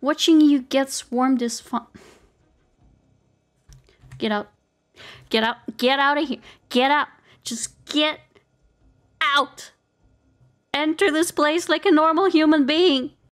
Watching you get swarmed is fun. Get out. Get out. Get out of here. Get out. Just get out. Enter this place like a normal human being.